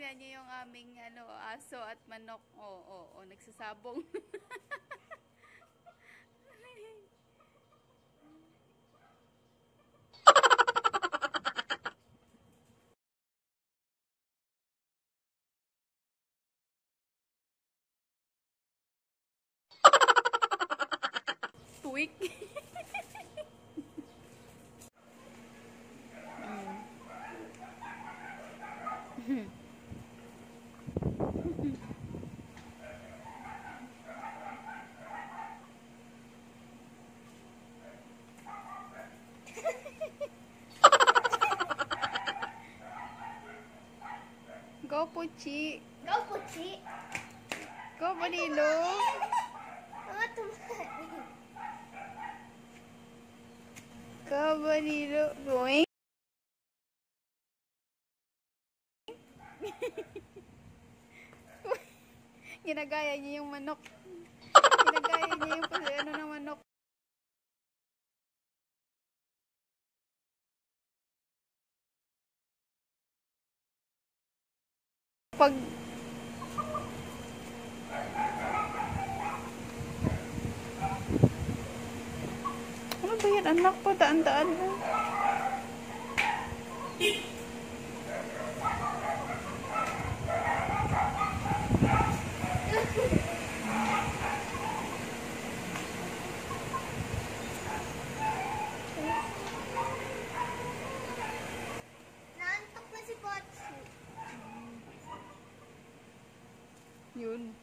Tingnan niyo yung aming ano, aso at manok. Oo, oo, oo, nagsasabong. Tweak. Go Puchi. Go, Puchi! Go Manilo. Mga tumali. Go Manilo. Going. Ginagaya niya yung manok. Pag Ano ba yan? Anak pa, daan-daan. Naantok Yun.